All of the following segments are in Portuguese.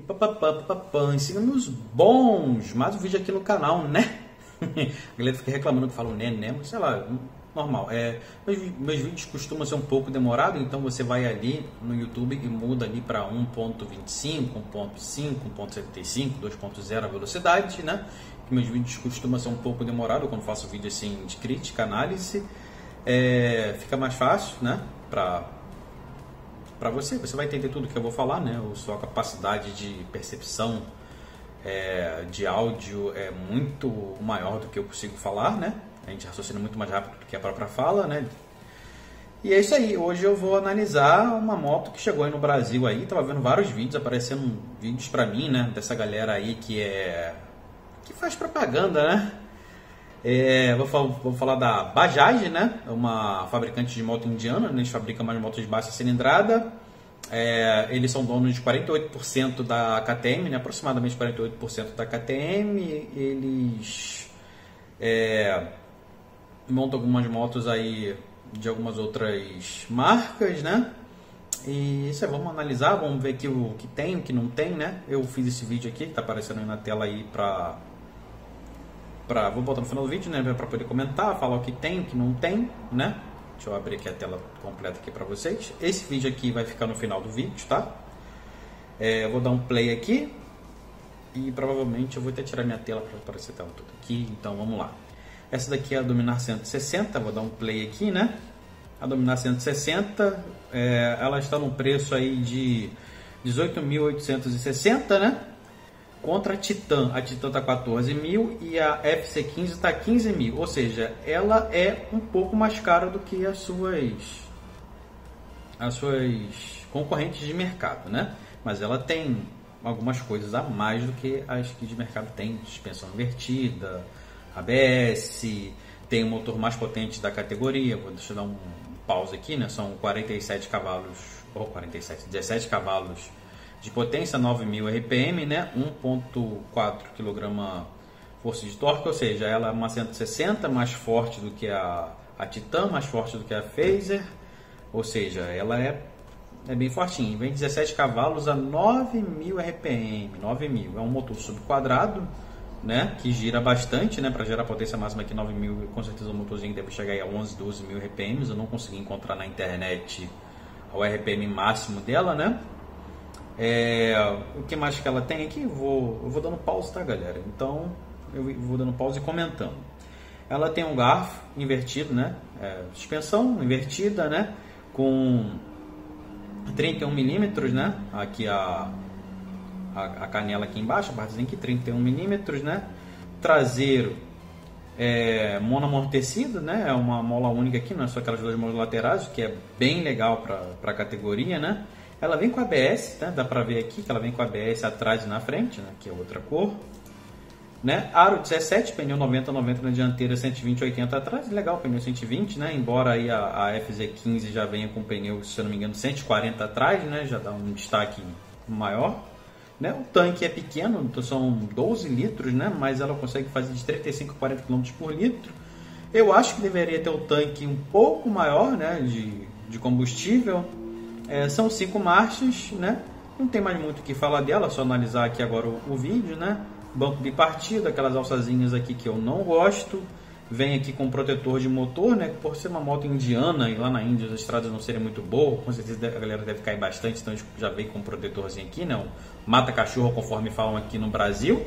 E papapá, papapá, bons, mais um vídeo aqui no canal, né? A galera fica reclamando que eu falo né, né, mas sei lá, normal. É, meus, meus vídeos costumam ser um pouco demorados, então você vai ali no YouTube e muda ali para 1.25, 1.5, 1.75, 2.0 a velocidade, né? Que meus vídeos costumam ser um pouco demorados quando faço vídeo assim de crítica, análise. É, fica mais fácil, né? Para para você, você vai entender tudo que eu vou falar, né? A sua capacidade de percepção é, de áudio é muito maior do que eu consigo falar, né? A gente raciocina muito mais rápido do que a própria fala, né? E é isso aí. Hoje eu vou analisar uma moto que chegou aí no Brasil aí. Tava vendo vários vídeos aparecendo vídeos para mim, né? Dessa galera aí que é que faz propaganda, né? É, vou, falar, vou, falar, da Bajaj, né? É uma fabricante de moto indiana. Né? Eles fabricam mais motos de baixa cilindrada. É, eles são donos de 48% da KTM, né? aproximadamente 48% da KTM. Eles é, montam algumas motos aí de algumas outras marcas, né? E isso aí, vamos analisar, vamos ver aqui o que tem, o que não tem, né? Eu fiz esse vídeo aqui, que tá aparecendo aí na tela aí pra pra, vou botar no final do vídeo, né, para poder comentar, falar o que tem, o que não tem, né? Deixa eu abrir aqui a tela completa aqui para vocês. Esse vídeo aqui vai ficar no final do vídeo, tá? É, eu vou dar um play aqui e provavelmente eu vou até tirar minha tela para aparecer tela toda aqui. Então vamos lá. Essa daqui é a Dominar 160, vou dar um play aqui, né? A Dominar 160, é, ela está no preço aí de 18.860, né? Contra a Titan, a Titan está 14 mil e a FC15 está 15 mil. Ou seja, ela é um pouco mais cara do que as suas, as suas concorrentes de mercado, né? Mas ela tem algumas coisas a mais do que as que de mercado tem. Suspensão invertida, ABS, tem o um motor mais potente da categoria. Vou deixar dar um pause aqui, né? São 47 cavalos, ou 47, 17 cavalos de potência, 9.000 RPM, né? 1.4 kg força de torque, ou seja, ela é uma 160 mais forte do que a, a Titan, mais forte do que a Phaser, ou seja, ela é, é bem fortinha. Vem 17 cavalos a 9.000 RPM, 9.000. É um motor subquadrado, né? Que gira bastante, né? Para gerar potência máxima aqui 9.000, com certeza o motorzinho deve chegar a 11, 12 mil RPMs. Eu não consegui encontrar na internet o RPM máximo dela, né? É, o que mais que ela tem aqui? Vou, eu vou dando pause, tá, galera? Então, eu vou dando pause e comentando. Ela tem um garfo invertido, né? É, suspensão invertida, né? Com 31 milímetros, né? Aqui a, a, a, canela aqui embaixo, a partezinha aqui, 31 milímetros, né? Traseiro é, monoamortecido, né? É uma mola única aqui, não é só aquelas duas molas laterais, que é bem legal para a categoria, né? Ela vem com ABS, né? dá para ver aqui que ela vem com ABS atrás e na frente, né? que é outra cor. Né? Aro 17, pneu 90, 90 na dianteira, 120, 80 atrás. Legal, pneu 120, né? Embora aí a, a FZ15 já venha com pneu, se eu não me engano, 140 atrás, né? Já dá um destaque maior. Né? O tanque é pequeno, então são 12 litros, né? Mas ela consegue fazer de 35 a 40 km por litro. Eu acho que deveria ter o tanque um pouco maior, né? De, de combustível é, são cinco marchas, né? Não tem mais muito o que falar dela, só analisar aqui agora o, o vídeo, né? Banco de partida, aquelas alçazinhas aqui que eu não gosto. Vem aqui com protetor de motor, né? Por ser uma moto indiana e lá na Índia as estradas não serem muito boas, com certeza a galera deve cair bastante, então já veio com um protetorzinho aqui, né? mata cachorro, conforme falam aqui no Brasil.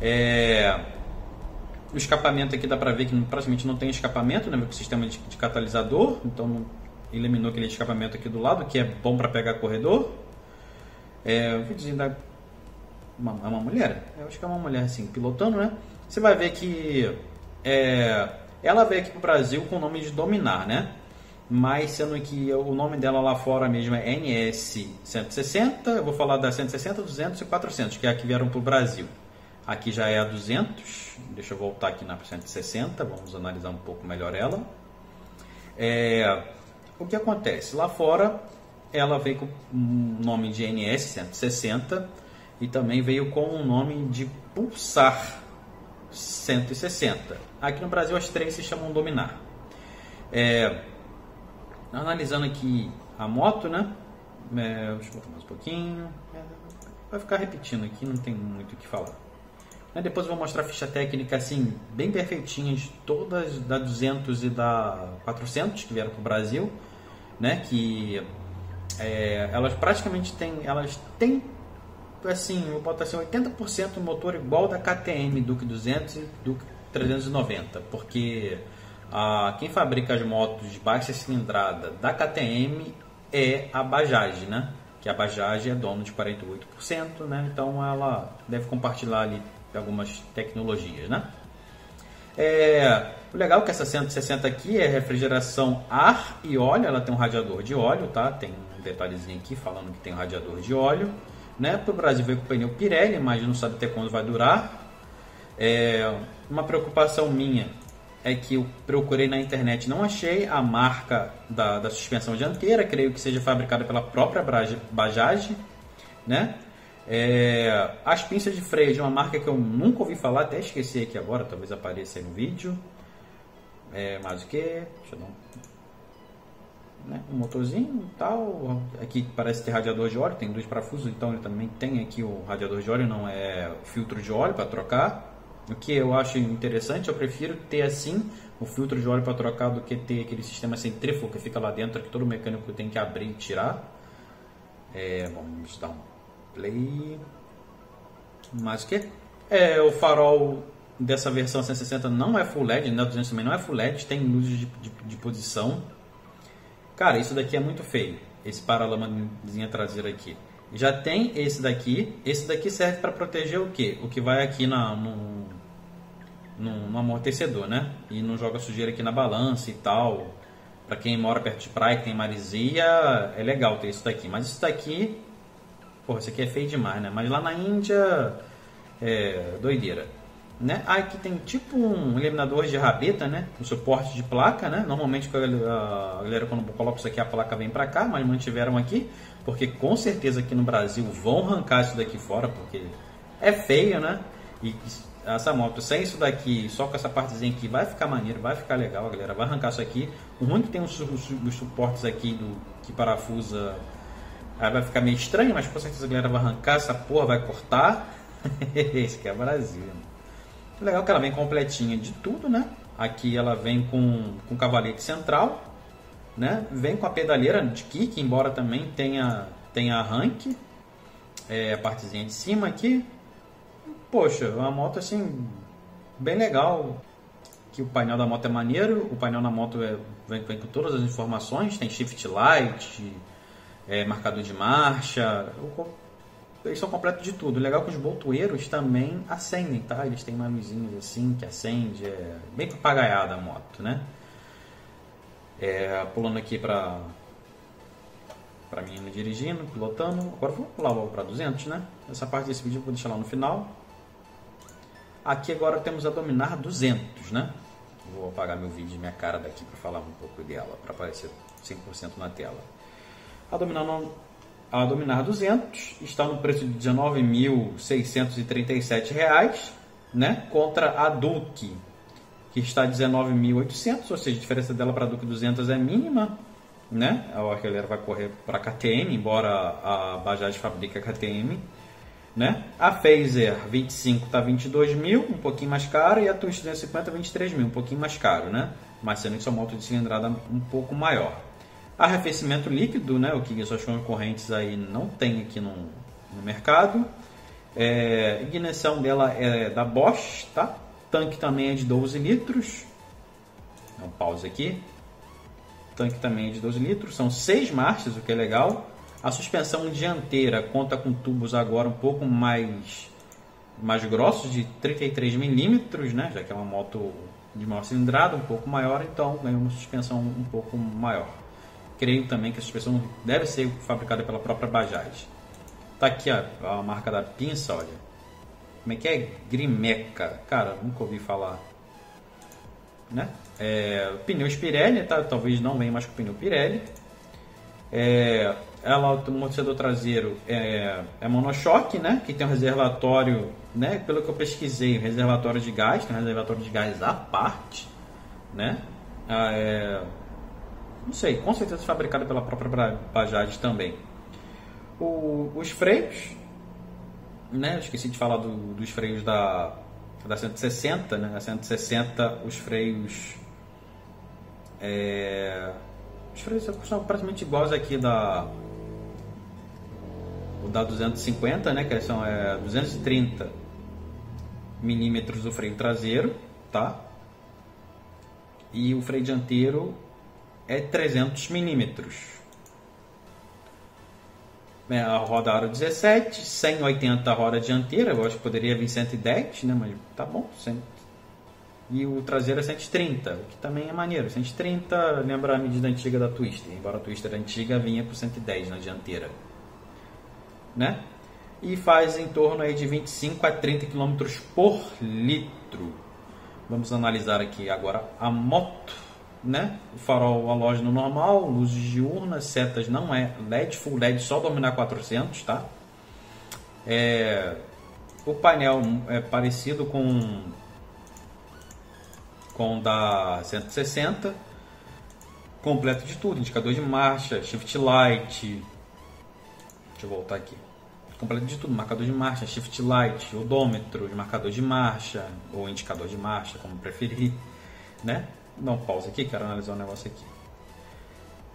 É... O escapamento aqui dá pra ver que praticamente não tem escapamento, né? Com sistema de, de catalisador, então eliminou aquele escapamento aqui do lado, que é bom para pegar corredor. É, o. Uma, é uma mulher? Eu acho que é uma mulher assim, pilotando, né? Você vai ver que é, ela veio aqui pro Brasil com o nome de Dominar, né? Mas sendo que o nome dela lá fora mesmo é NS 160, eu vou falar da 160, 200 e 400, que é a que vieram pro Brasil. Aqui já é a 200, deixa eu voltar aqui na 160, vamos analisar um pouco melhor ela. É, o que acontece? Lá fora, ela veio com o nome de NS 160 e também veio com o nome de Pulsar 160. Aqui no Brasil, as três se chamam Dominar. É, analisando aqui a moto, né? É, deixa eu botar mais um pouquinho. Vai ficar repetindo aqui, não tem muito o que falar. Depois eu vou mostrar a ficha técnica assim, bem perfeitinhas, todas da 200 e da 400 que vieram para o Brasil, né? Que é, elas praticamente têm, elas têm assim, eu boto assim, 80% motor igual da KTM Duke 200 e Duke 390, porque a, quem fabrica as motos de baixa cilindrada da KTM é a Bajaj, né? Que a Bajaj é dono de 48%, né? Então ela deve compartilhar ali algumas tecnologias, né? É, o legal é que essa 160 aqui é refrigeração ar e óleo, ela tem um radiador de óleo, tá? Tem um detalhezinho aqui falando que tem um radiador de óleo, né? Para o Brasil veio com pneu Pirelli, mas não sabe até quando vai durar. É, uma preocupação minha é que eu procurei na internet, não achei a marca da, da suspensão dianteira, creio que seja fabricada pela própria Bajaj, né? É, as pinças de freio de uma marca que eu nunca ouvi falar, até esqueci aqui agora, talvez apareça aí no vídeo. É, mais o que? Deixa eu dar um, né, um motorzinho tal. Aqui parece ter radiador de óleo, tem dois parafusos, então ele também tem aqui o radiador de óleo, não é filtro de óleo para trocar. O que eu acho interessante, eu prefiro ter assim o filtro de óleo para trocar do que ter aquele sistema centrífugo que fica lá dentro que todo mecânico tem que abrir e tirar. É, vamos dar um Play. Mas o que? É, o farol dessa versão 160 não é Full LED, né? 200 também não é Full LED, tem luzes de, de, de posição. Cara, isso daqui é muito feio. Esse paralamazinha traseiro aqui. Já tem esse daqui. Esse daqui serve para proteger o que? O que vai aqui na, no, no, no, amortecedor, né? E não joga sujeira aqui na balança e tal. Para quem mora perto de praia, que tem maresia, é legal ter isso daqui. Mas isso daqui Pô, isso aqui é feio demais, né? Mas lá na Índia é doideira. Né? Aqui tem tipo um eliminador de rabeta, né? Um suporte de placa, né? Normalmente a galera quando coloca isso aqui a placa vem para cá, mas mantiveram aqui, porque com certeza aqui no Brasil vão arrancar isso daqui fora, porque é feio, né? E essa moto sem isso daqui, só com essa partezinha aqui, vai ficar maneiro, vai ficar legal, galera vai arrancar isso aqui. O ruim é que tem os, os, os suportes aqui do que parafusa Aí vai ficar meio estranho, mas com certeza a galera vai arrancar essa porra, vai cortar. Esse aqui é Brasil. Legal que ela vem completinha de tudo, né? Aqui ela vem com, com cavalete central, né? Vem com a pedaleira de kick, embora também tenha, tenha arranque. É, a partezinha de cima aqui. Poxa, uma moto assim, bem legal. Que o painel da moto é maneiro, o painel da moto é, vem, vem com todas as informações, tem shift light, é, marcador de marcha. Eles são completos de tudo. O legal é que os boltoeiros também acendem, tá? Eles têm uma luzinha assim que acende, é bem papagaiada a moto, né? É, pulando aqui para para menina dirigindo, pilotando. Agora vou pular logo para 200, né? Essa parte desse vídeo eu vou deixar lá no final. Aqui agora temos a Dominar 200, né? Vou apagar meu vídeo e minha cara daqui para falar um pouco dela, para aparecer 100% na tela. A Dominar, a Dominar 200 está no preço de R$ 19.637, né? Contra a Duke, que está R$ 19.800, ou seja, a diferença dela para a Duke 200 é mínima, né? A galera vai correr para a KTM, embora a Bajaj fabrique a KTM, né? A Phaser 25 está 22 mil, um pouquinho mais caro, e a Twist 250 23 mil, um pouquinho mais caro, né? Mas sendo que sua moto de cilindrada um pouco maior. Arrefecimento líquido, né, o que as suas concorrentes aí não tem aqui no, no mercado. É, ignição dela é da Bosch, tá? Tanque também é de 12 litros. Então, pause aqui. Tanque também é de 12 litros. São seis marchas, o que é legal. A suspensão dianteira conta com tubos agora um pouco mais mais grossos, de 33 milímetros, né? Já que é uma moto de maior cilindrada, um pouco maior, então ganha uma suspensão um pouco maior. Creio também que essa suspensão deve ser fabricada pela própria Bajaj. Tá aqui a, marca da pinça, olha. Como é que é? Grimeca. Cara, nunca ouvi falar. Né? É, pneus Pirelli, tá? talvez não venha mais com pneu Pirelli. É, ela, o amortecedor traseiro é, é monochoque, né? Que tem um reservatório, né? Pelo que eu pesquisei, um reservatório de gás, tem um reservatório de gás à parte, né? Ah, é, não sei, com certeza fabricada pela própria Bajaj também. O, os freios, né? Eu esqueci de falar do, dos freios da, da 160, né? A 160, os freios. É, os freios são praticamente iguais aqui da. O da 250, né? Que são é, 230 milímetros o freio traseiro, tá? E o freio dianteiro é 300 milímetros. É, a roda aro 17, 180 a roda dianteira, eu acho que poderia vir 110, né? Mas tá bom, 100. E o traseiro é 130, o que também é maneiro. 130 lembra a medida antiga da Twister, embora a Twister antiga vinha por 110 na dianteira. Né? E faz em torno aí de 25 a 30 km por litro. Vamos analisar aqui agora a moto né? O farol halógeno normal, luzes diurnas, setas não é LED, full LED só dominar 400, tá? É, o painel é parecido com com da 160, completo de tudo, indicador de marcha, shift light, deixa eu voltar aqui, completo de tudo, marcador de marcha, shift light, odômetro, marcador de marcha ou indicador de marcha, como preferir, né? Dar um pause aqui, quero analisar um negócio aqui.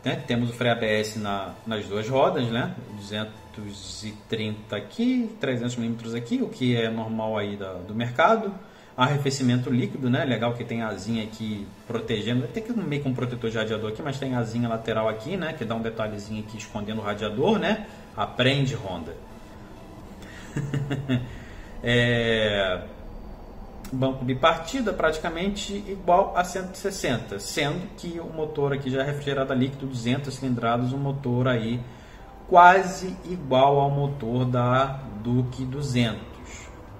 Né? Temos o freio ABS na, nas duas rodas, né? 230 aqui, 300 milímetros aqui, o que é normal aí da, do mercado. Arrefecimento líquido, né? Legal que tem asinha aqui protegendo. Tem que meio com um protetor de radiador aqui, mas tem asinha lateral aqui, né? Que dá um detalhezinho aqui escondendo o radiador, né? Aprende, Honda. é banco bipartida praticamente igual a 160, sendo que o motor aqui já é refrigerado a líquido 200 cilindradas, um motor aí quase igual ao motor da Duke 200,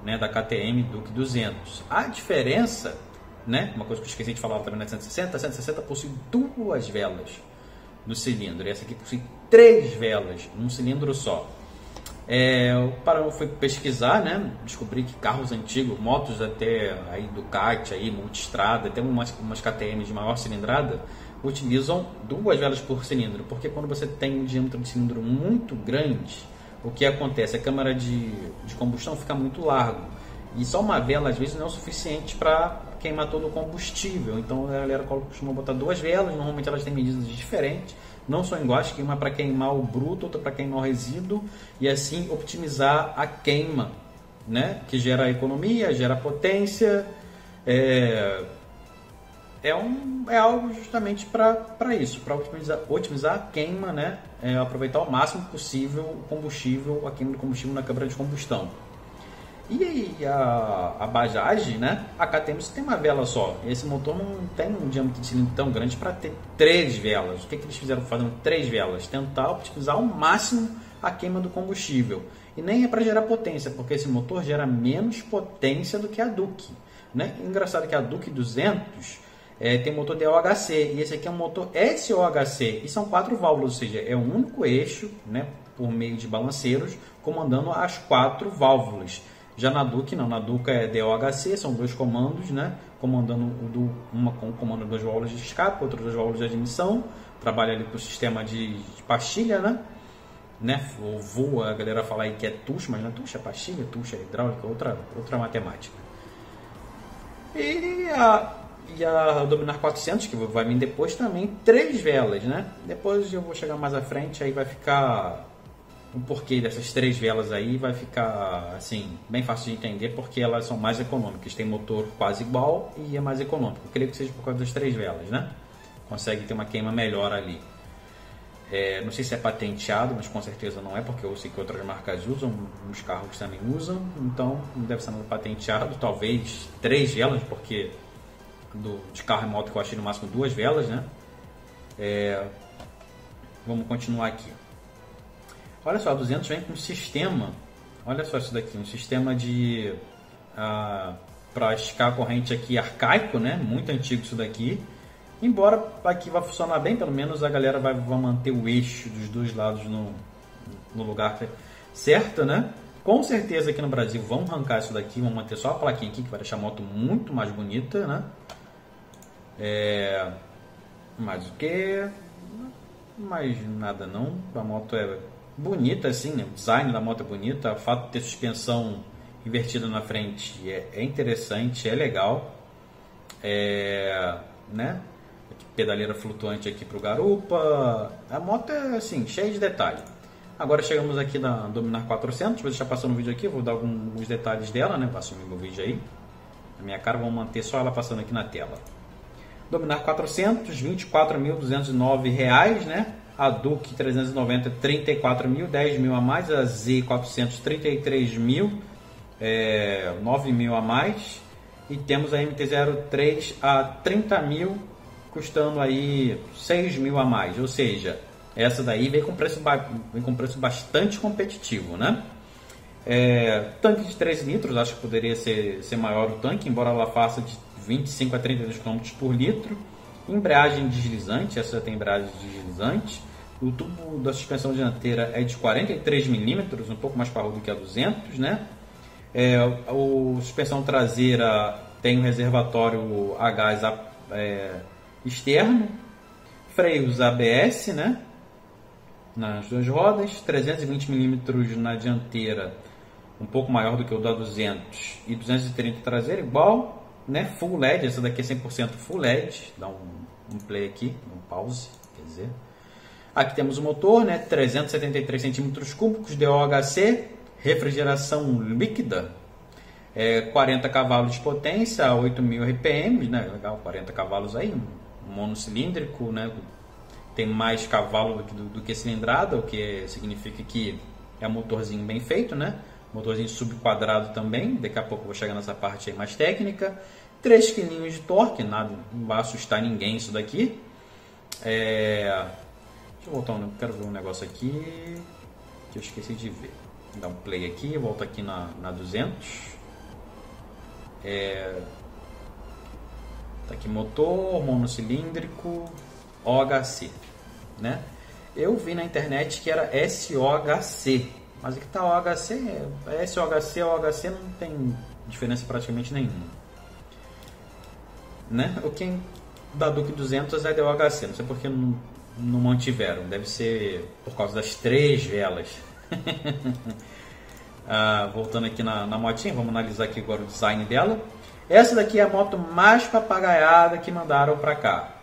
né, da KTM Duke 200. A diferença, né, uma coisa que eu esqueci de falar também na 160, a 160 possui duas velas no cilindro, e essa aqui possui três velas num cilindro só. É, o Parão foi pesquisar, né? Descobri que carros antigos, motos até aí Ducati, aí, multistrada, até umas, umas KTM de maior cilindrada, utilizam duas velas por cilindro, porque quando você tem um diâmetro de cilindro muito grande, o que acontece? A câmara de, de combustão fica muito largo. E só uma vela às vezes não é o suficiente para queimar todo o combustível. Então a galera costuma botar duas velas, normalmente elas têm medidas diferentes não são iguais, uma para queimar o bruto, outra para queimar o resíduo e assim optimizar a queima, né? que gera economia, gera potência. É, é, um, é algo justamente para isso, para otimizar, otimizar a queima, né? É, aproveitar ao máximo possível o combustível, a queima do combustível na câmara de combustão. E a, a Bajaj, né? A KTM tem uma vela só. Esse motor não tem um diâmetro de cilindro tão grande para ter três velas. O que, que eles fizeram fazendo três velas? Tentar optimizar ao máximo a queima do combustível. E nem é para gerar potência, porque esse motor gera menos potência do que a Duke. Né? Engraçado que a Duke 200 é, tem motor DOHC e esse aqui é um motor SOHC e são quatro válvulas, ou seja, é um único eixo, né, por meio de balanceiros, comandando as quatro válvulas. Já na Duke, não, na Duke é DOHC, são dois comandos, né? Comandando do, uma com comando duas válvulas de escape, outra duas válvulas de admissão, trabalha ali com o sistema de, de pastilha, né? né? Ou voa, a galera fala aí que é tucho, mas não é tucho, é pastilha, tucho é hidráulica, outra, outra matemática. E a, e a Dominar 400, que vai vir depois também, três velas, né? Depois eu vou chegar mais à frente, aí vai ficar o porquê dessas três velas aí vai ficar assim bem fácil de entender porque elas são mais econômicas. Tem motor quase igual e é mais econômico. Eu creio que seja por causa das três velas né? Consegue ter uma queima melhor ali. É, não sei se é patenteado mas com certeza não é porque eu sei que outras marcas usam os carros também usam então não deve ser nada patenteado. Talvez três velas porque do, de carro e moto que eu achei no máximo duas velas né? É, vamos continuar aqui Olha só, a 200 vem com um sistema, olha só isso daqui, um sistema de ah, para a corrente aqui arcaico, né? Muito antigo isso daqui. Embora aqui vai funcionar bem, pelo menos a galera vai, vai manter o eixo dos dois lados no, no lugar certo, né? Com certeza aqui no Brasil vão arrancar isso daqui, vão manter só a plaquinha aqui que vai deixar a moto muito mais bonita, né? É... Mais o que? Mais nada não. A moto é bonita assim, né? o design da moto é bonita, o fato de ter suspensão invertida na frente é, é interessante, é legal. É, né? Pedaleira flutuante aqui para o garupa. A moto é assim, cheia de detalhe. Agora chegamos aqui na Dominar 400, vou deixar passando o vídeo aqui, vou dar alguns detalhes dela, né? Passo o meu vídeo aí. A minha cara, vamos manter só ela passando aqui na tela. Dominar 400, R$ 24.209, né? A Duke 390, 34 mil, 10 mil a mais. A Z 400, 33 mil, é, 9 mil a mais. E temos a MT-03 a 30 mil, custando aí 6 mil a mais. Ou seja, essa daí vem com preço, vem com preço bastante competitivo, né? É, tanque de 13 litros, acho que poderia ser, ser maior o tanque, embora ela faça de 25 a 32 km por litro. Embreagem deslizante, essa já tem embreagem deslizante. O tubo da suspensão dianteira é de 43 milímetros, um pouco mais parrudo que a 200, né? É, a suspensão traseira tem um reservatório a gás é, externo, freios ABS, né? nas duas rodas, 320 mm na dianteira, um pouco maior do que o da 200 e 230 traseira igual, né? Full LED, essa daqui é 100% Full LED, dá um, um, play aqui, um pause, quer dizer. Aqui temos o motor, né? 373 cm cúbicos, DOHC, refrigeração líquida, é, 40 cavalos de potência, 8.000 RPM, né? Legal, 40 cavalos aí, monocilíndrico, né? tem mais cavalo do que, do, que cilindrada, o que significa que é um motorzinho bem feito, né? Motorzinho subquadrado também, daqui a pouco eu vou chegar nessa parte mais técnica. 3 kg de torque, nada, não vai assustar ninguém isso daqui. É... Deixa eu voltar, um, quero ver um negócio aqui que eu esqueci de ver. Dar um play aqui, volto aqui na, na 200. É... Tá aqui motor, monocilíndrico, OHC, né? Eu vi na internet que era SOHC, mas aqui tá OHC, é SOHC, OHC não tem diferença praticamente nenhuma, né? O que da Duke 200 é DOHC, não sei porque não, não mantiveram, deve ser por causa das três velas. ah, voltando aqui na, na motinha, vamos analisar aqui agora o design dela. Essa daqui é a moto mais papagaiada que mandaram para cá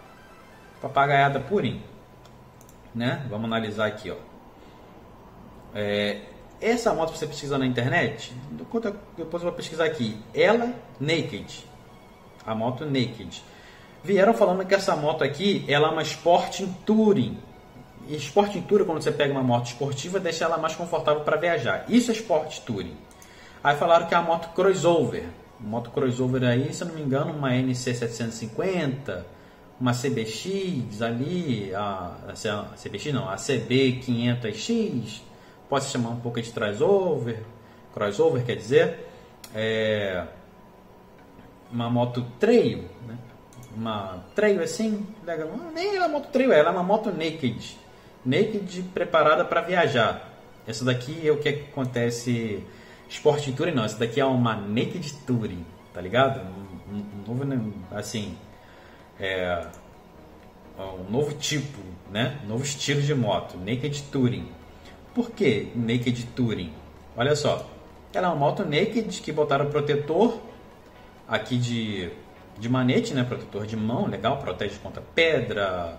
papagaiada purim. Né? Vamos analisar aqui. Ó. É, essa moto você pesquisar na internet, depois eu vou pesquisar aqui. Ela Naked. A moto Naked. Vieram falando que essa moto aqui ela é uma Sporting Touring. E Sporting Touring, quando você pega uma moto esportiva, deixa ela mais confortável para viajar. Isso é Sport Touring. Aí falaram que é a moto crossover. Moto crossover aí, se eu não me engano, uma NC 750 uma CBX ali, a, a, CBX não, a CB500X, pode se chamar um pouco de crossover, crossover quer dizer, é, uma moto trail, né? Uma trail assim, nem é uma moto trail, ela é uma moto naked, naked preparada para viajar. Essa daqui é o que acontece Sport Touring não, essa daqui é uma naked touring, tá ligado? Um, novo, assim, é, um novo tipo, né? um novo estilo de moto, Naked Touring. Por que Naked Touring? Olha só, ela é uma moto naked que botaram protetor aqui de, de manete, né? protetor de mão, legal, protege contra pedra,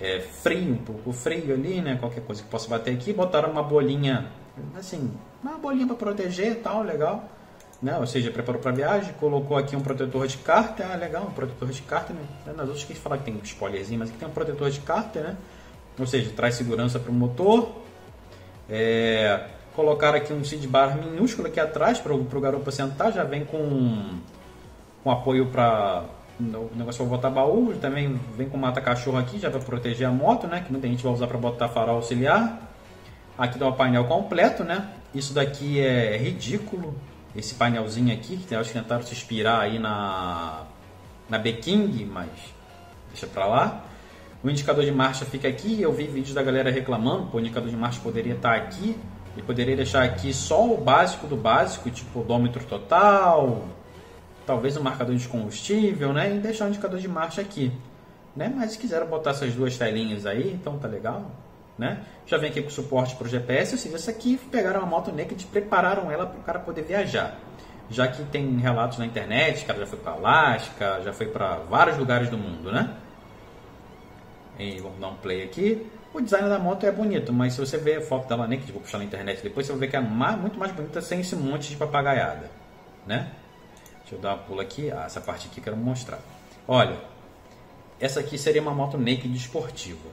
é, frio, um pouco frio ali, né? qualquer coisa que possa bater aqui. Botaram uma bolinha, assim, uma bolinha para proteger e tal, legal né? ou seja, preparou para viagem, colocou aqui um protetor de cárter, ah, legal, um protetor de cárter, né? nas outras que falar que tem um spoilerzinho, mas aqui tem um protetor de cárter, né? ou seja, traz segurança para o motor, é, colocar aqui um seat bar minúsculo aqui atrás para o garoto sentar, já vem com, com apoio para o negócio para botar baú, também vem com mata-cachorro aqui, já para proteger a moto, né? Que muita gente vai usar para botar farol auxiliar. Aqui dá o painel completo, né? Isso daqui é ridículo esse painelzinho aqui, que acho que tentaram se inspirar aí na, na B-King, mas deixa pra lá. O indicador de marcha fica aqui, eu vi vídeos da galera reclamando, o indicador de marcha poderia estar tá aqui, e poderia deixar aqui só o básico do básico, tipo odômetro total, talvez um marcador de combustível, né? E deixar o indicador de marcha aqui. Né? Mas se quiser botar essas duas telinhas aí, então tá legal. né? Já vem aqui com suporte para o GPS, ou seja, essa aqui pegaram uma moto naked e prepararam ela para o cara poder viajar. Já que tem relatos na internet, o cara já foi para Alasca, já foi para vários lugares do mundo, né? E vamos dar um play aqui. O design da moto é bonito, mas se você ver a foto dela naked, vou puxar na internet depois, você vai ver que é muito mais bonita sem esse monte de papagaiada, né? Deixa eu dar uma pula aqui, ah, essa parte aqui eu quero mostrar. Olha, essa aqui seria uma moto naked esportiva,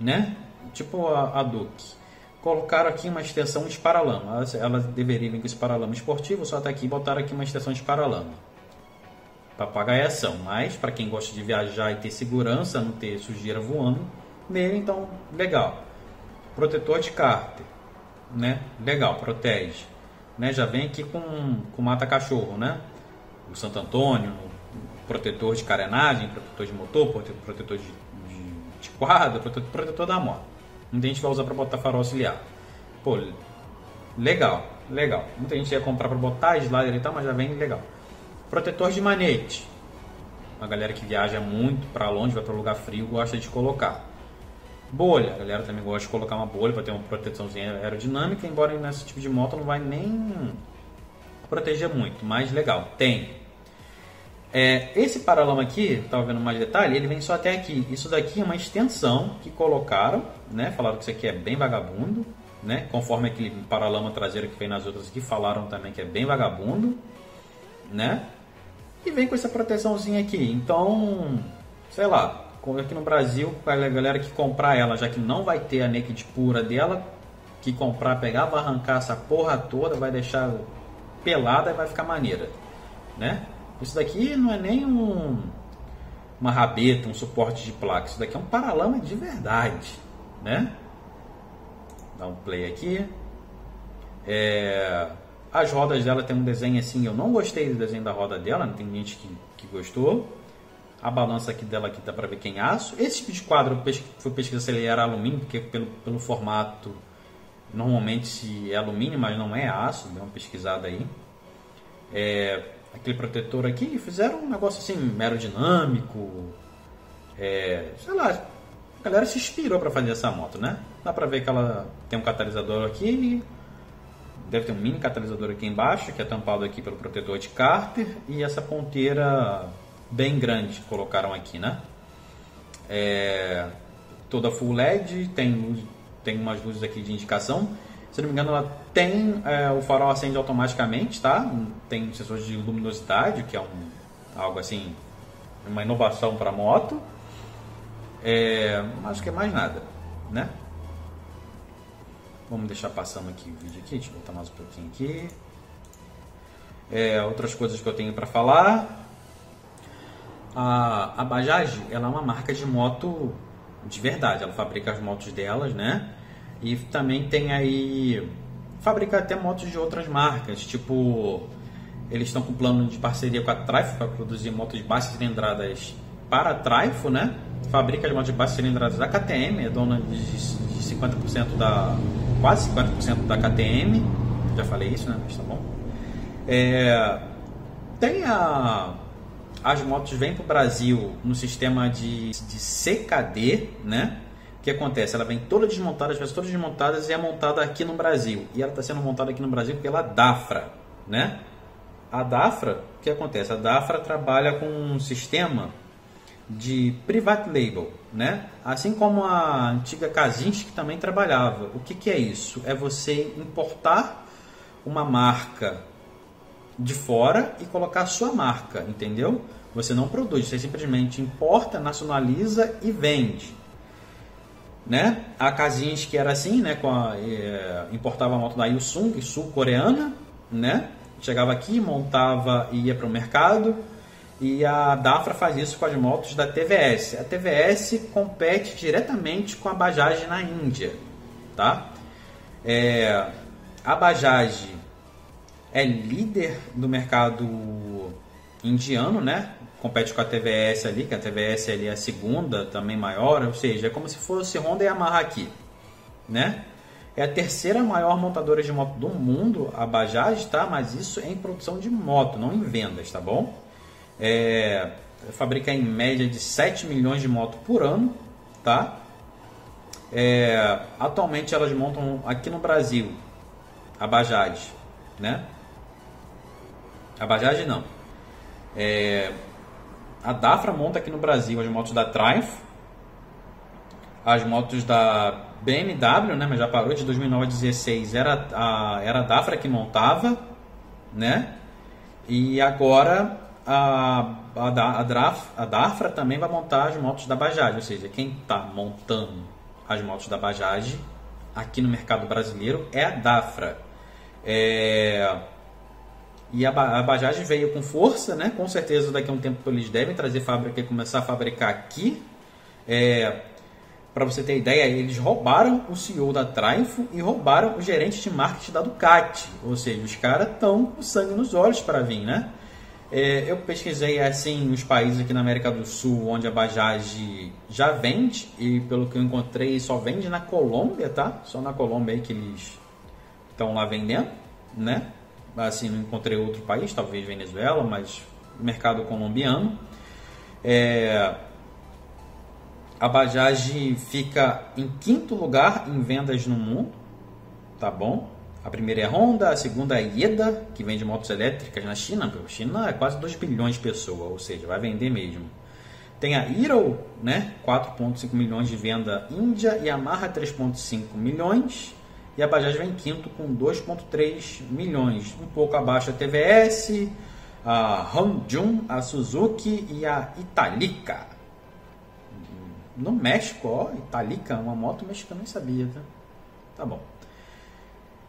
né? Tipo a, a Duke. Colocaram aqui uma extensão de paralama. Ela, ela deveria vir com esse paralama esportivo, só até aqui botaram aqui uma extensão de paralama. Papagaiação, mas para quem gosta de viajar e ter segurança, não ter sujeira voando nele, então legal. Protetor de cárter, né? Legal, protege. Né? Já vem aqui com, com mata cachorro, né? O Santo Antônio, protetor de carenagem, protetor de motor, protetor de, de, de quadro, protetor, protetor da moto. Muita gente vai usar para botar farol auxiliar. Pô, legal, legal. Muita gente ia comprar para botar slider e tal, mas já vem legal. Protetor de manete. Uma galera que viaja muito para longe, vai para lugar frio, gosta de colocar. Bolha, a galera também gosta de colocar uma bolha para ter uma proteçãozinha aerodinâmica, embora nesse tipo de moto não vai nem proteger muito, mas legal, tem. É, esse paralama aqui, tá vendo mais detalhe, ele vem só até aqui. Isso daqui é uma extensão que colocaram, né? Falaram que isso aqui é bem vagabundo, né? Conforme aquele paralama traseiro que vem nas outras aqui, falaram também que é bem vagabundo, né? E vem com essa proteçãozinha aqui. Então, sei lá, aqui no Brasil, a galera que comprar ela, já que não vai ter a naked pura dela, que comprar, pegar, vai arrancar essa porra toda, vai deixar pelada e vai ficar maneira, né? Isso daqui não é nem um, uma rabeta, um suporte de placa. Isso daqui é um paralama de verdade, né? Dá um play aqui. É, as rodas dela tem um desenho assim, eu não gostei do desenho da roda dela, não tem gente que, que gostou. A balança aqui dela aqui dá para ver quem é aço. Esse tipo de quadro foi pesquisa se ele era alumínio, porque pelo, pelo formato normalmente é alumínio, mas não é aço. Dê uma pesquisada aí. É, aquele protetor aqui fizeram um negócio assim aerodinâmico. É, sei lá, a galera se inspirou para fazer essa moto, né? Dá pra ver que ela tem um catalisador aqui, deve ter um mini catalisador aqui embaixo, que é tampado aqui pelo protetor de cárter, e essa ponteira bem grande colocaram aqui, né? É, toda full LED, tem, tem umas luzes aqui de indicação. Se não me engano, ela tem é, o farol acende automaticamente, tá? Tem sensores de luminosidade, que é um, algo assim, uma inovação para moto. É, acho que é mais nada, né? Vamos deixar passando aqui o vídeo aqui, deixa eu voltar mais um pouquinho aqui. É, outras coisas que eu tenho para falar. A, a Bajaj, ela é uma marca de moto de verdade, ela fabrica as motos delas, né? E também tem aí. Fabrica até motos de outras marcas, tipo. Eles estão com plano de parceria com a Trifo para produzir motos de baixas cilindradas para a Trifo, né? Fabrica as motos de baixas cilindradas da KTM, é dona de, de 50% da. quase 50% da KTM. Já falei isso, né? Mas tá bom. É, tem a. As motos vêm para o Brasil no sistema de, de CKD, né? O que acontece? Ela vem toda desmontada, as peças todas desmontadas e é montada aqui no Brasil. E ela está sendo montada aqui no Brasil pela Dafra, né? A Dafra, o que acontece? A Dafra trabalha com um sistema de private label, né? Assim como a antiga Kazinski também trabalhava. O que, que é isso? É você importar uma marca de fora e colocar a sua marca, entendeu? Você não produz, você simplesmente importa, nacionaliza e vende né? A Kazinski era assim, né? A, é, importava a moto da Yusung, sul-coreana, né? Chegava aqui, montava e ia para o mercado. E a Dafra faz isso com as motos da TVS. A TVS compete diretamente com a Bajaj na Índia, tá? É, a Bajaj é líder do mercado indiano, né? compete com a TVS ali, que a TVS ali é a segunda, também maior, ou seja, é como se fosse Honda e Yamaha aqui, né? É a terceira maior montadora de moto do mundo, a Bajaj, tá? Mas isso é em produção de moto, não em vendas, tá bom? É, fabrica em média de 7 milhões de motos por ano, tá? É, atualmente elas montam aqui no Brasil a Bajaj, né? A Bajaj não. É, a Dafra monta aqui no Brasil as motos da Triumph, as motos da BMW, né? Mas já parou de 2009 a 2016 era a era a Dafra que montava, né? E agora a, a, a, Draf, a Dafra também vai montar as motos da Bajaj, ou seja, quem está montando as motos da Bajaj aqui no mercado brasileiro é a Dafra. É... E a, a Bajaj veio com força, né? Com certeza daqui a um tempo eles devem trazer fábrica e começar a fabricar aqui. É... Para você ter ideia, eles roubaram o CEO da Triumph e roubaram o gerente de marketing da Ducati. Ou seja, os caras estão com sangue nos olhos para vir, né? É, eu pesquisei assim os países aqui na América do Sul onde a Bajaj já vende e pelo que eu encontrei só vende na Colômbia, tá? Só na Colômbia aí que eles estão lá vendendo, né? Assim, não encontrei outro país, talvez Venezuela, mas mercado colombiano. É, a Bajaj fica em quinto lugar em vendas no mundo, tá bom? A primeira é a Honda, a segunda é a Ieda, que vende motos elétricas na China. A China é quase 2 bilhões de pessoas, ou seja, vai vender mesmo. Tem a Hero, né, 4,5 milhões de venda Índia, e a Yamaha 3,5 milhões. E a Bajaj vem em quinto com 2,3 milhões. Um pouco abaixo a TVS, a Hongjun, a Suzuki e a Italica. No México, ó, Italica, uma moto mexicana, nem sabia, tá? Tá bom.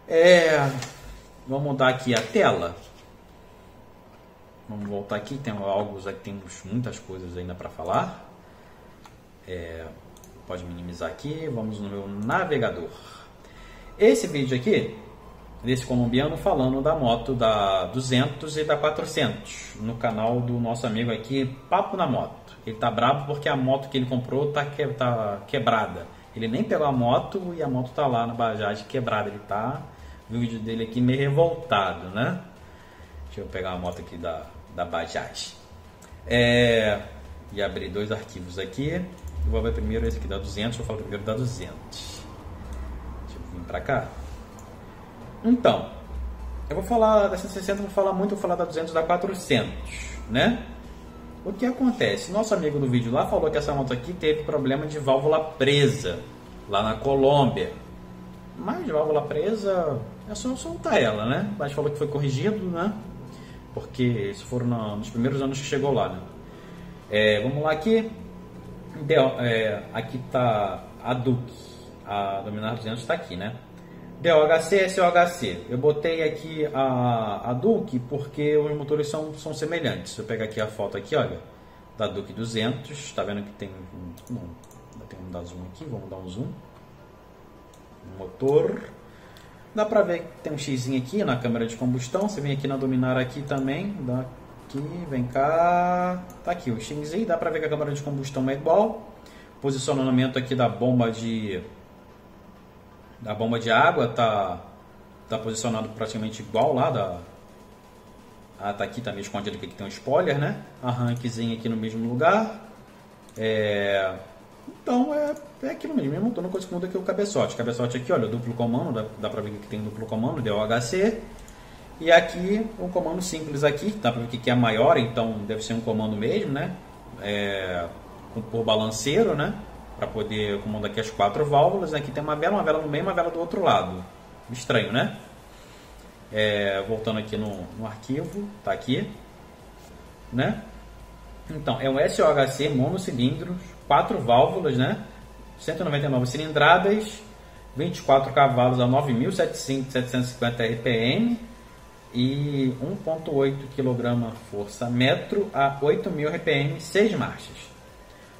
É, vamos mudar aqui a tela. Vamos voltar aqui, tem algo temos muitas coisas ainda para falar. É, pode minimizar aqui, vamos no meu navegador. Esse vídeo aqui, desse colombiano falando da moto da 200 e da 400, no canal do nosso amigo aqui, Papo na Moto. Ele tá bravo porque a moto que ele comprou tá, que, tá quebrada. Ele nem pegou a moto e a moto tá lá na Bajaj quebrada. Ele tá o vídeo dele aqui meio revoltado, né? Deixa eu pegar a moto aqui da, da Bajaj. É, e abrir dois arquivos aqui. Eu vou ver primeiro esse aqui da 200, eu falo primeiro da 200. Pra cá. Então, eu vou falar da 160, vou falar muito, vou falar da 200 da 400, né? O que acontece? Nosso amigo do vídeo lá falou que essa moto aqui teve problema de válvula presa lá na Colômbia. Mas válvula presa é só soltar ela, né? Mas falou que foi corrigido, né? Porque isso foram nos primeiros anos que chegou lá, né? É, vamos lá aqui. é, aqui tá a Duke. A Dominar 200 está aqui, né? DOHC, SOHC. Eu botei aqui a, a Duke porque os motores são, são semelhantes. Se eu pegar aqui a foto aqui, olha, da Duke 200, tá vendo que tem, bom, tem um dar zoom aqui, vamos dar um zoom motor. Dá pra ver que tem um X aqui na câmera de combustão. Você vem aqui na Dominar aqui também. Dá aqui, vem cá. Tá aqui o X Dá pra ver que a câmera de combustão é igual. Posicionamento aqui da bomba de da bomba de água tá tá posicionado praticamente igual lá da ah, tá aqui, tá meio escondido aqui que tem um spoiler, né? Arranquezinho aqui no mesmo lugar. É... Então é, é aquilo mesmo, mesmo não coisa que muda aqui o cabeçote. Cabeçote aqui, olha, duplo comando, dá, dá pra ver que tem duplo comando, DOHC. E aqui um comando simples aqui, dá pra ver que é maior, então deve ser um comando mesmo, né? É, por balanceiro, né? Para poder comandar aqui as quatro válvulas. Aqui tem uma vela, uma vela no meio uma vela do outro lado. Estranho, né? É, voltando aqui no, no arquivo, tá aqui, né? Então, é um SOHC monocilindros quatro válvulas, né? 199 cilindradas, 24 cavalos a 9.750 RPM e 1.8 kg força metro a 8.000 RPM, 6 marchas.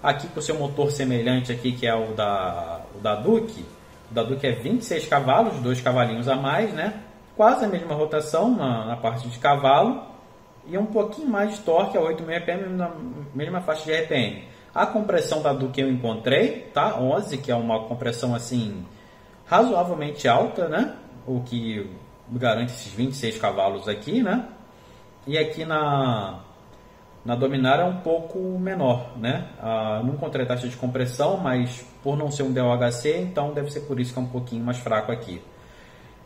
Aqui com o seu motor semelhante aqui que é o da, o da Duke, o da Duke é 26 cavalos, dois cavalinhos a mais, né? Quase a mesma rotação na, na parte de cavalo e um pouquinho mais de torque a 8.000 RPM na mesma faixa de RPM. A compressão da Duke eu encontrei, tá? 11, que é uma compressão assim razoavelmente alta, né? O que garante esses 26 cavalos aqui, né? E aqui na Na Dominar é um pouco menor, né? Ah, não encontrei taxa de compressão, mas por não ser um DOHC, então deve ser por isso que é um pouquinho mais fraco aqui.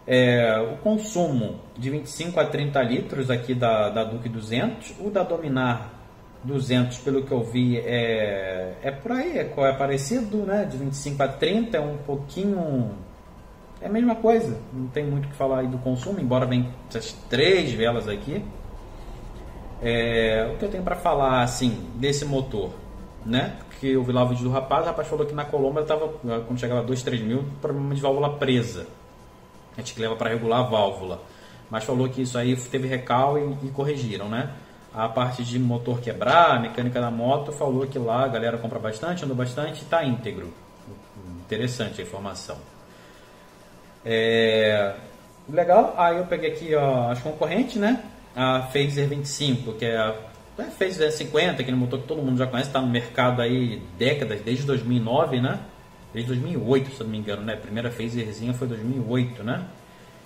É, o consumo de 25 a 30 litros aqui da, da Duke 200, o da Dominar 200, pelo que eu vi, é, é por aí, é, é parecido, né? De 25 a 30 é um pouquinho. É a mesma coisa, não tem muito o que falar aí do consumo, embora venham essas três velas aqui. É, o que eu tenho para falar assim desse motor, né? Que eu vi lá o vídeo do rapaz, o rapaz falou que na Colômbia estava quando chegava a 2, 3 mil, problema de válvula presa. A gente leva para regular a válvula. Mas falou que isso aí teve recal e, e, corrigiram, né? A parte de motor quebrar, a mecânica da moto, falou que lá a galera compra bastante, andou bastante e está íntegro. Interessante a informação. É... Legal, aí eu peguei aqui ó, as concorrentes, né? A Phaser 25, que é a é, Phaser 50, aquele motor que todo mundo já conhece, está no mercado aí décadas, desde 2009, né? Desde 2008, se não me engano, né? A primeira Phaserzinha foi 2008, né?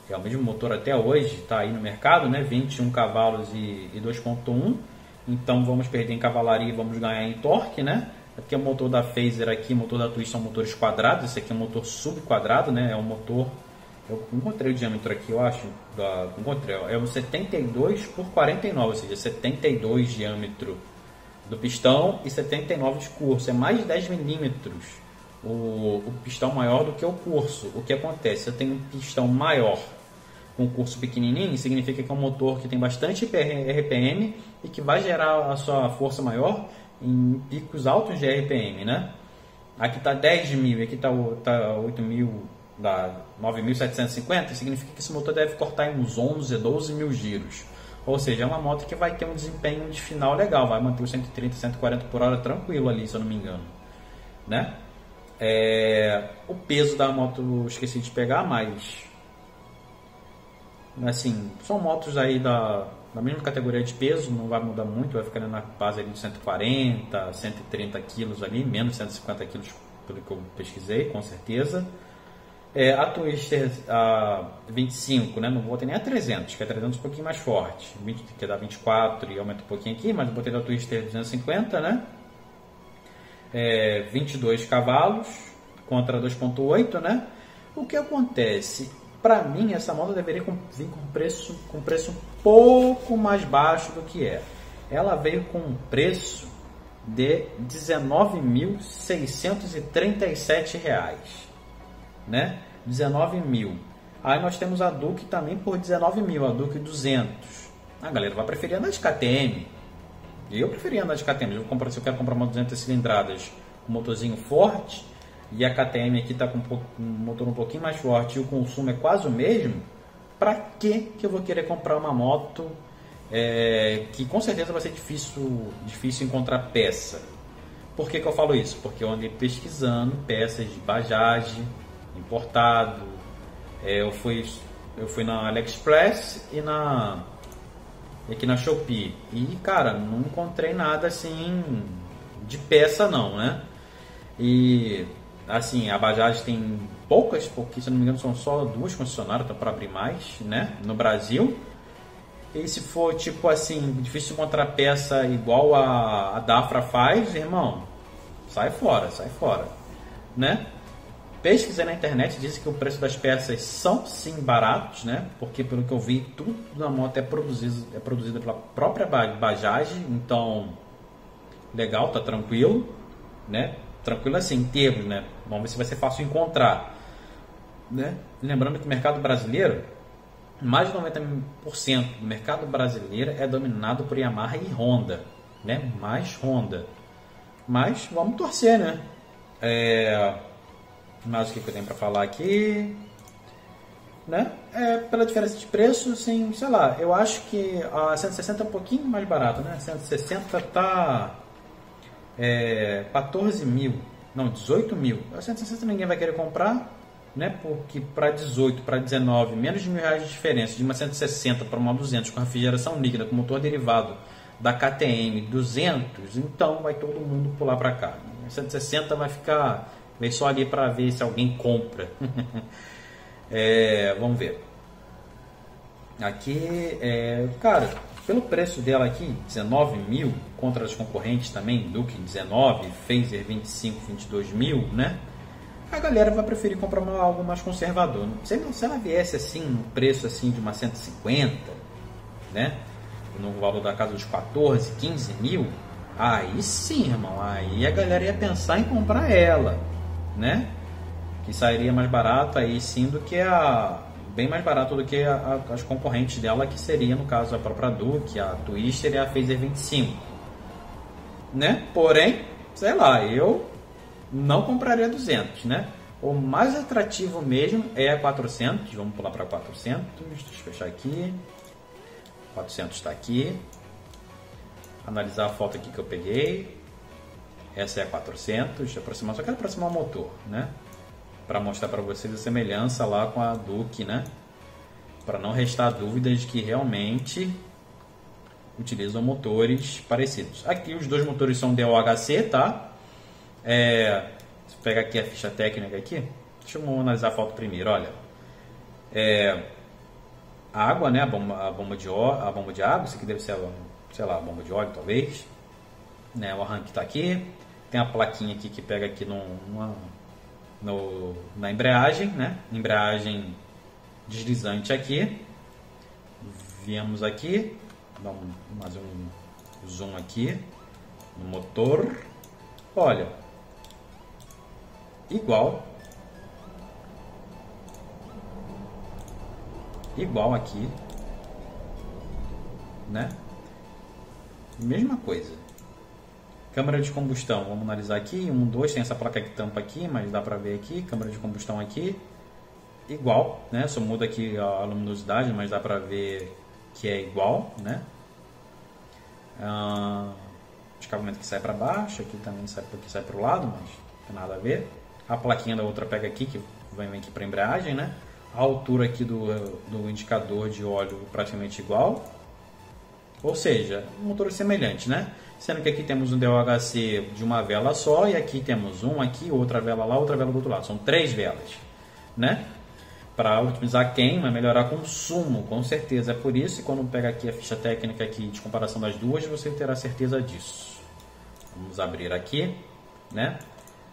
Que é o mesmo motor até hoje, está aí no mercado, né? 21 cavalos e, e 2.1. Então vamos perder em cavalaria e vamos ganhar em torque, né? Aqui é o motor da Phaser aqui, motor da Twist são motores quadrados, esse aqui é um motor subquadrado, né? É um motor eu encontrei o diâmetro aqui, eu acho. Da, encontrei, é um 72 por 49, ou seja, 72 diâmetro do pistão e 79 de curso. É mais de 10 milímetros o, o pistão maior do que o curso. O que acontece? Eu tenho um pistão maior com curso pequenininho, significa que é um motor que tem bastante RPM e que vai gerar a sua força maior em picos altos de RPM, né? Aqui está 10 mil, aqui está tá 8 mil da 9.750, significa que esse motor deve cortar em uns 11, 12 mil giros. Ou seja, é uma moto que vai ter um desempenho de final legal, vai manter os 130, 140 por hora tranquilo ali, se eu não me engano. Né? É, o peso da moto esqueci de pegar, mas assim, são motos aí da, da mesma categoria de peso, não vai mudar muito, vai ficar na base ali de 140, 130 quilos ali, menos 150 quilos pelo que eu pesquisei, com certeza. É, a Twister a 25, né? não vou ter nem a 300, que a 300 é um pouquinho mais forte. 20, que dá 24 e aumenta um pouquinho aqui, mas botei da Twister 250, né? É, 22 cavalos contra 2.8, né? O que acontece? Para mim, essa moto deveria vir com preço, com preço um pouco mais baixo do que é. Ela veio com um preço de R$ 19.637 né? 19 mil. Aí nós temos a Duke também por 19 mil, a Duke 200. A galera vai preferir andar de KTM. Eu preferia andar de KTM. Eu comprar, se eu quero comprar uma 200 cilindradas um motorzinho forte e a KTM aqui está com um motor um pouquinho mais forte e o consumo é quase o mesmo, para que que eu vou querer comprar uma moto é, que com certeza vai ser difícil, difícil encontrar peça? Por que, que eu falo isso? Porque eu andei pesquisando peças de Bajaj, importado. É, eu fui eu fui na AliExpress e na aqui na Shopee e cara não encontrei nada assim de peça não, né? E assim a Bajaj tem poucas, porque se não me engano são só duas concessionárias tá para abrir mais, né? No Brasil. E se for tipo assim difícil encontrar peça igual a, a Dafra faz, irmão, sai fora, sai fora, né? Pesquisei na internet, disse que o preço das peças são sim baratos, né? Porque pelo que eu vi, tudo na moto é produzido, é produzido pela própria Bajaj, então legal, tá tranquilo, né? Tranquilo assim, em né? Vamos ver se vai ser fácil encontrar, né? Lembrando que o mercado brasileiro, mais de 90% do mercado brasileiro é dominado por Yamaha e Honda, né? Mais Honda. Mas vamos torcer, né? É mais o que eu tenho para falar aqui? Né? É, pela diferença de preço, sim, sei lá, eu acho que a 160 é um pouquinho mais barato, né? 160 tá é, 14 mil, não, 18 mil. A 160 ninguém vai querer comprar, né? Porque para 18, para 19, menos de mil reais de diferença de uma 160 para uma 200 com refrigeração líquida, com motor derivado da KTM 200, então vai todo mundo pular para cá. 160 vai ficar Vem só ali para ver se alguém compra. é, vamos ver. Aqui, é, cara, pelo preço dela aqui, 19 mil, contra as concorrentes também, Duke 19, Phaser 25, 22 mil, né? A galera vai preferir comprar uma, algo mais conservador. Se, se ela viesse assim, no preço assim de uma 150, né? No valor da casa dos 14, 15 mil, aí sim, irmão, aí a galera ia pensar em comprar ela, né? Que sairia mais barato aí sim do que a, bem mais barato do que a, a, as concorrentes dela, que seria no caso a própria Duke, a Twister e a Phaser 25. Né? Porém, sei lá, eu não compraria 200, né? O mais atrativo mesmo é a 400. Vamos pular para 400. Deixa eu fechar aqui. 400 está aqui. Analisar a foto aqui que eu peguei. Essa é a 400. Deixa eu aproximar. Só quero aproximar o motor, né? para mostrar para vocês a semelhança lá com a Duke, né? Para não restar dúvidas de que realmente utilizam motores parecidos. Aqui os dois motores são DOHC, tá? É, se pegar aqui a ficha técnica aqui, deixa eu analisar a foto primeiro, olha. É, água, né? A bomba, a bomba de óleo, a bomba de água, isso aqui deve ser, sei lá, a bomba de óleo talvez. Né? O arranque está aqui. Tem a plaquinha aqui que pega aqui numa no, na embreagem, né? Embreagem deslizante aqui. Viemos aqui, um, mais um zoom aqui no motor. Olha, igual, igual aqui, né? Mesma coisa. Câmara de combustão, vamos analisar aqui. 1, 2, tem essa placa que tampa aqui, mas dá para ver aqui. Câmara de combustão aqui, igual, né? Só muda aqui a luminosidade, mas dá para ver que é igual, né? Ah, escapamento que sai para baixo, aqui também sai, que sai para o lado, mas não tem nada a ver. A plaquinha da outra pega aqui, que vem aqui para embreagem, né? A altura aqui do, do indicador de óleo praticamente igual. Ou seja, um motor semelhante, né? Sendo que aqui temos um DOHC de uma vela só e aqui temos um aqui, outra vela lá, outra vela do outro lado. São três velas, né? Para otimizar queima, melhorar consumo, com certeza. É por isso que quando pega aqui a ficha técnica aqui de comparação das duas, você terá certeza disso. Vamos abrir aqui, né?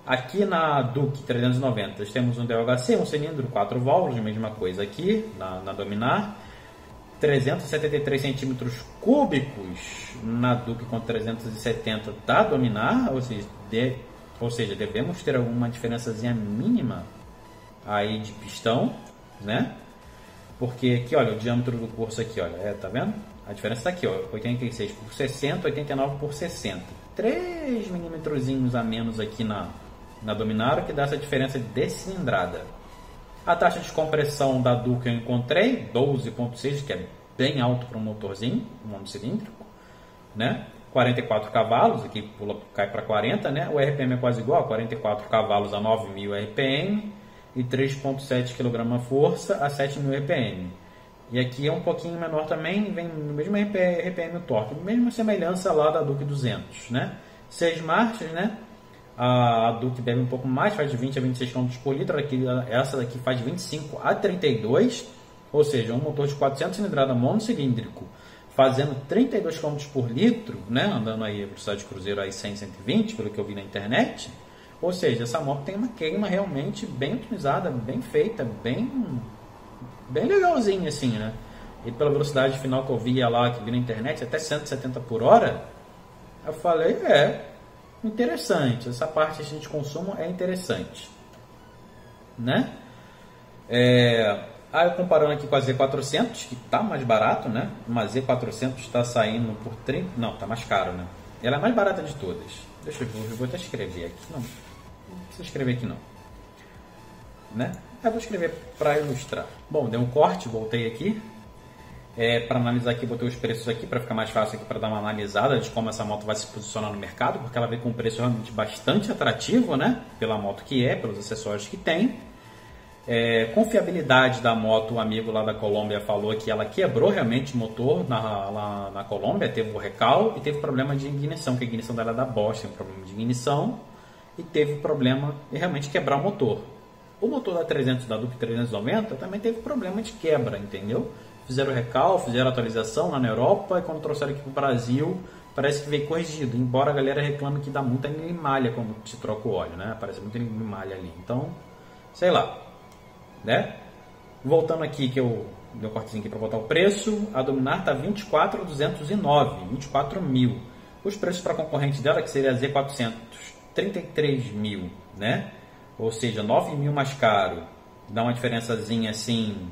Aqui na Duke 390 temos um DOHC, um cilindro, 4 válvulas, mesma coisa aqui na, na Dominar 373 centímetros cúbicos na Duke com 370 da Dominar, ou seja, de, ou seja, devemos ter alguma diferençazinha mínima aí de pistão, né? Porque aqui, olha, o diâmetro do curso aqui, olha, é, tá vendo? A diferença está aqui, ó, 86 por 60, 89 por 60. 3 milímetrozinhos a menos aqui na, na Dominar, que dá essa diferença de cilindrada. A taxa de compressão da Duke eu encontrei, 12.6, que é bem alto para um motorzinho, um monocilíndrico, né? 44 cavalos, aqui pula, cai para 40, né? O RPM é quase igual, 44 cavalos a 9.000 RPM e 3.7 kg força a 7.000 RPM. E aqui é um pouquinho menor também, vem no mesmo RPM o torque, mesma semelhança lá da Duke 200, né? 6 marchas, né? A Duke bebe um pouco mais, faz de 20 a 26 km por litro. Aqui, essa daqui faz de 25 a 32, ou seja, um motor de 400 cilindrada monocilíndrico fazendo 32 km por litro, né, andando aí a velocidade de cruzeiro aí 100, 120, pelo que eu vi na internet. Ou seja, essa moto tem uma queima realmente bem otimizada, bem feita, bem bem legalzinha assim, né? E pela velocidade final que eu via lá, que vi na internet, até 170 por hora, eu falei, é, interessante. Essa parte de consumo é interessante. Né? É, aí comparando aqui com a Z400, que está mais barato, né? Uma Z400 está saindo por 30... Não, está mais caro, né? Ela é a mais barata de todas. Deixa eu ver, vou até escrever aqui. Não, não precisa escrever aqui não. Né? Eu vou escrever para ilustrar. Bom, deu um corte, voltei aqui. É, para analisar aqui, botei os preços aqui para ficar mais fácil aqui para dar uma analisada de como essa moto vai se posicionar no mercado, porque ela vem com um preço realmente bastante atrativo, né? Pela moto que é, pelos acessórios que tem. É, confiabilidade da moto, o amigo lá da Colômbia falou que ela quebrou realmente o motor na, lá na Colômbia, teve um recal e teve problema de ignição, que a ignição dela é da Bosch, tem um problema de ignição e teve problema de realmente quebrar o motor. O motor da 300 da Duke 390 também teve problema de quebra, entendeu? Fizeram recal, fizeram atualização lá na Europa e quando trouxeram aqui para o Brasil, parece que veio corrigido. Embora a galera reclame que dá muita malha quando se troca o óleo, né? Parece muita malha ali. Então, sei lá, né? Voltando aqui que eu dei um cortezinho aqui para botar o preço, a Dominar tá 24.209, 24 mil. Os preços para concorrente dela, que seria a Z400, 33 mil, né? Ou seja, 9 mil mais caro. Dá uma diferençazinha assim,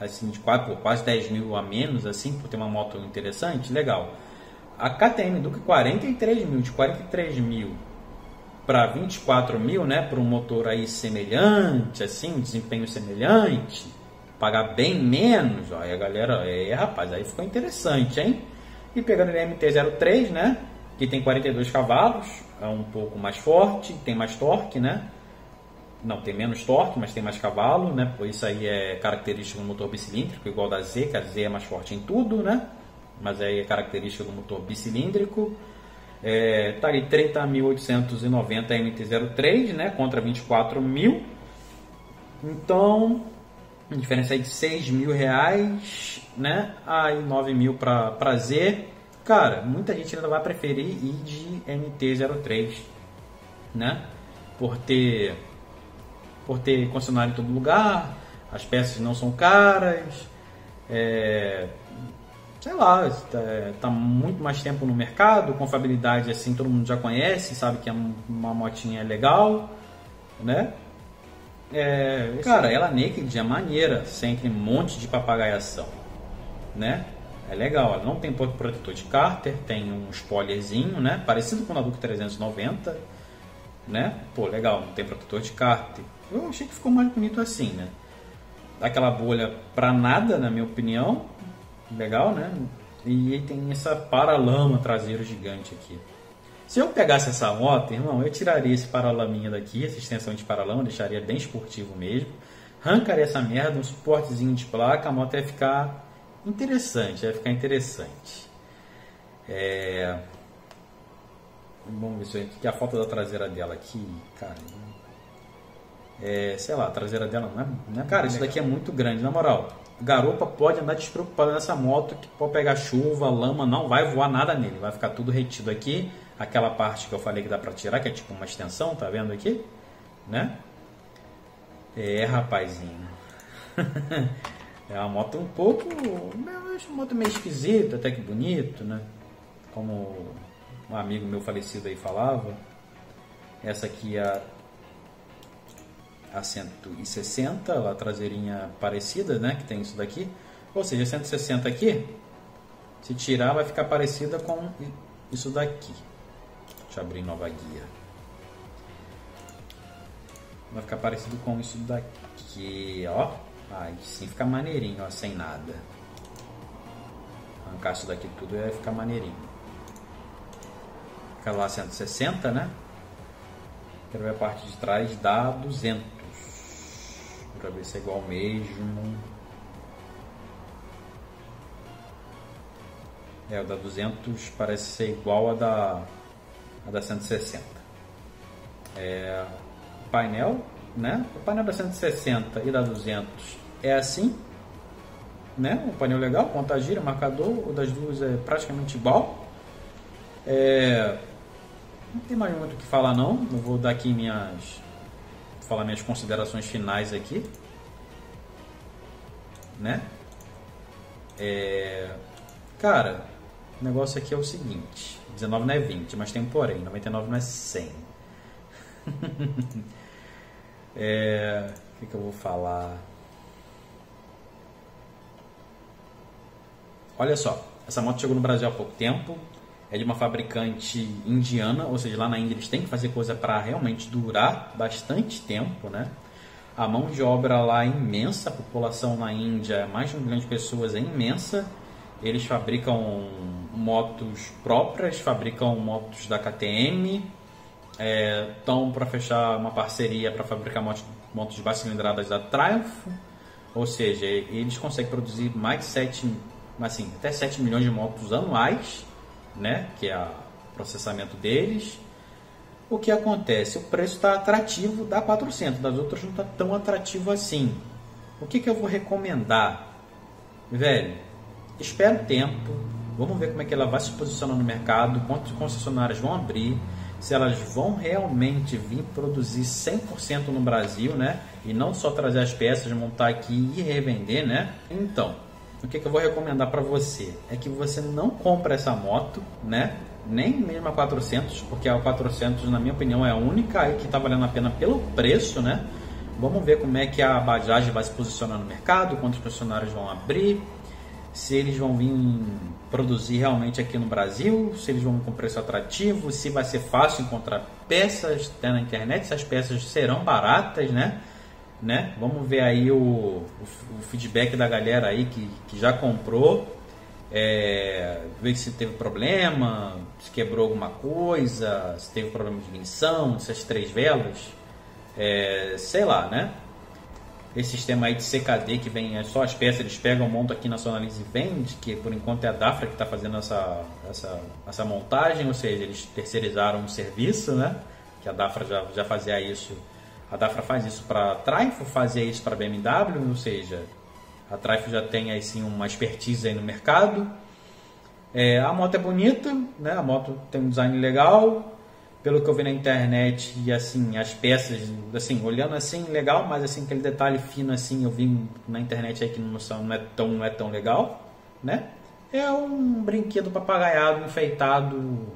assim de 4, quase 10 mil a menos, assim, por ter uma moto interessante, legal. A KTM Duke 43 mil, de 43 mil para 24 mil, né, para um motor aí semelhante, assim, um desempenho semelhante, pagar bem menos, aí a galera, é, rapaz, aí ficou interessante, hein? E pegando ele MT-03, né, que tem 42 cavalos, é um pouco mais forte, tem mais torque, né? Não, tem menos torque, mas tem mais cavalo, né? Pois isso aí é característica do motor bicilíndrico, igual da Z, que a Z é mais forte em tudo, né? Mas aí é característica do motor bicilíndrico. É, tá ali 30.890 MT-03, né? Contra 24.000. Então, diferença aí de 6 mil reais, né? Aí 9 mil para Z. Cara, muita gente ainda vai preferir ir de MT-03, né? Por ter, por ter concessionário em todo lugar, as peças não são caras, é, sei lá, está tá muito mais tempo no mercado, confiabilidade assim todo mundo já conhece, sabe que é uma motinha legal, né? É, cara, ela naked é maneira, sem um monte de papagaiação, né? É legal, ela não tem protetor de cárter, tem um spoilerzinho, né? Parecido com o Duke 390, né? Pô, legal, não tem protetor de cárter. Eu achei que ficou mais bonito assim, né? Aquela bolha pra nada, na minha opinião, Legal, né? E tem essa paralama traseiro gigante aqui. Se eu pegasse essa moto, irmão, eu tiraria esse paralaminha daqui, essa extensão de paralama, deixaria bem esportivo mesmo. Arrancaria essa merda, um suportezinho de placa, a moto ia ficar interessante, ia ficar interessante. É... Vamos ver se a foto da traseira dela aqui, cara. É, sei lá, a traseira dela não é. Não é cara, isso daqui é muito grande, na moral garupa pode andar despreocupado nessa moto que pode pegar chuva, lama, não vai voar nada nele, vai ficar tudo retido aqui. Aquela parte que eu falei que dá para tirar, que é tipo uma extensão, tá vendo aqui? Né? É, rapazinho. é uma moto um pouco. Eu acho uma moto meio esquisita, até que bonito, né? Como um amigo meu falecido aí falava. Essa aqui é a a 160, a traseirinha parecida, né, que tem isso daqui. Ou seja, 160 aqui, se tirar vai ficar parecida com isso daqui. Deixa eu abrir nova guia. Vai ficar parecido com isso daqui, ó. Aí sim fica maneirinho, ó, sem nada. Arrancar isso daqui tudo vai ficar maneirinho. Fica lá 160, né? Quero ver a parte de trás dá 200 para ver se é igual mesmo. É, o da 200 parece ser igual a da, a da 160. É, o painel, né? O painel da 160 e da 200 é assim, né? Um painel legal, conta gira, marcador, o das duas é praticamente igual. É, não tem mais muito o que falar não, eu vou dar aqui minhas falar minhas considerações finais aqui. Né? É... Cara, o negócio aqui é o seguinte: 19 não é 20, mas tem um porém, 99 não é 100. é... O que, que eu vou falar? Olha só, essa moto chegou no Brasil há pouco tempo, é de uma fabricante indiana, ou seja, lá na Índia eles têm que fazer coisa para realmente durar bastante tempo, né? A mão de obra lá é imensa, a população na Índia, mais de um milhão de pessoas, é imensa. Eles fabricam motos próprias, fabricam motos da KTM, estão é, para fechar uma parceria para fabricar motos, motos de baixa cilindradas da Triumph, ou seja, eles conseguem produzir mais de 7, assim, até 7 milhões de motos anuais né? Que é o processamento deles. O que acontece? O preço está atrativo, dá 400, das outras não está tão atrativo assim. O que, que eu vou recomendar? velho, espera um tempo, vamos ver como é que ela vai se posicionar no mercado, quantos concessionárias vão abrir, se elas vão realmente vir produzir 100% no Brasil, né? E não só trazer as peças, montar aqui e revender, né? Então, o que, que eu vou recomendar para você é que você não compre essa moto, né? Nem mesmo a 400, porque a 400, na minha opinião, é a única que está valendo a pena pelo preço, né? Vamos ver como é que a Bajaj vai se posicionar no mercado, quantos funcionários vão abrir, se eles vão vir produzir realmente aqui no Brasil, se eles vão com preço atrativo, se vai ser fácil encontrar peças até na internet, se as peças serão baratas, né? Né? Vamos ver aí o, o, o feedback da galera aí que, que já comprou, é, ver se teve problema, se quebrou alguma coisa, se teve problema de ignição, se as três velas, é, sei lá, né? esse sistema aí de CKD que vem é só as peças, eles pegam, montam aqui, nacionalizam e vende, que por enquanto é a Dafra que está fazendo essa, essa, essa montagem, ou seja, eles terceirizaram um serviço, né? Que a Dafra já, já fazia isso. A Dafra faz isso para a Trifo, fazia isso para a BMW, ou seja, a Trifo já tem aí sim uma expertise aí no mercado. É, a moto é bonita, né? A moto tem um design legal, pelo que eu vi na internet e assim as peças assim olhando assim legal mas assim aquele detalhe fino assim eu vi na internet aí que não, não é tão não é tão legal né é um brinquedo papagaiado enfeitado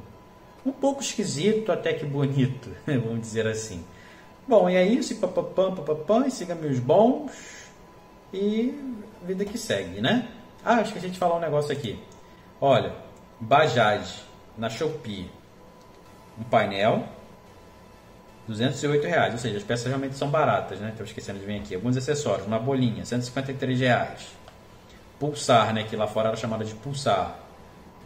um pouco esquisito até que bonito vamos dizer assim bom e é isso papapam papapam siga meus bons e vida que segue né ah esqueci de falar um negócio aqui olha Bajaj na Shopee um painel, 208 reais, ou seja, as peças realmente são baratas, né? Estou esquecendo de vir aqui. Alguns acessórios, uma bolinha, 153 reais. Pulsar, né? Que lá fora era chamada de pulsar,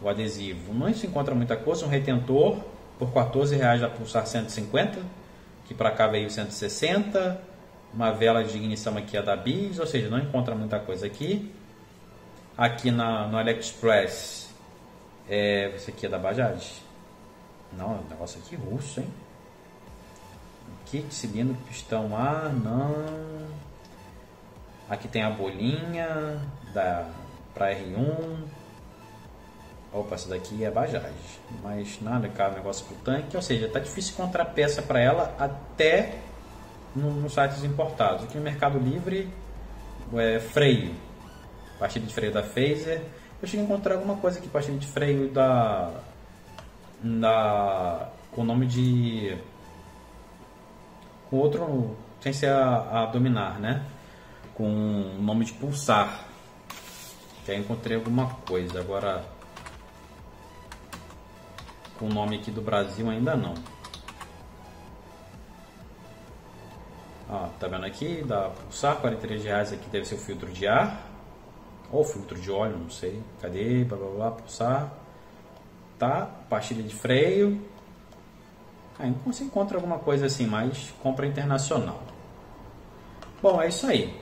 o adesivo. Não se encontra muita coisa, um retentor por 14 reais da pulsar 150, que para cá veio 160. Uma vela de ignição aqui é da Bis, ou seja, não encontra muita coisa aqui. Aqui na, no AliExpress, é, esse aqui é da Bajaj não, o negócio aqui russo, hein? Kit, cilindro, pistão A, não. Aqui tem a bolinha da para R1. Opa, essa daqui é Bajaj. Mas nada, cara, negócio pro tanque. Ou seja, tá difícil encontrar peça para ela até nos sites importados. Aqui no Mercado Livre, é freio. Pastilha de freio da Phaser. Eu cheguei a encontrar alguma coisa aqui, pastilha de freio da na, com o nome de. com outro. sem ser a, a dominar, né? Com o nome de pulsar. Aí encontrei alguma coisa. Agora. Com o nome aqui do Brasil ainda não. Ó, tá vendo aqui? Da pulsar, 43 reais aqui deve ser o filtro de ar. Ou filtro de óleo, não sei. Cadê? Blá blá blá, pulsar tá? Pastilha de freio. Aí você encontra alguma coisa assim, mas compra internacional. Bom, é isso aí.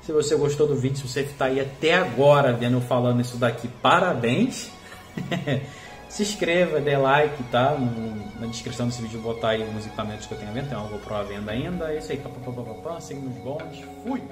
Se você gostou do vídeo, se você está aí até agora vendo eu falando isso daqui, parabéns. se inscreva, dê like, tá? Na descrição desse vídeo eu vou botar aí alguns equipamentos que eu tenho a venda. Tem uma GoPro à venda ainda. É isso aí. Pá, pá, pá, Seguimos bons. Fui!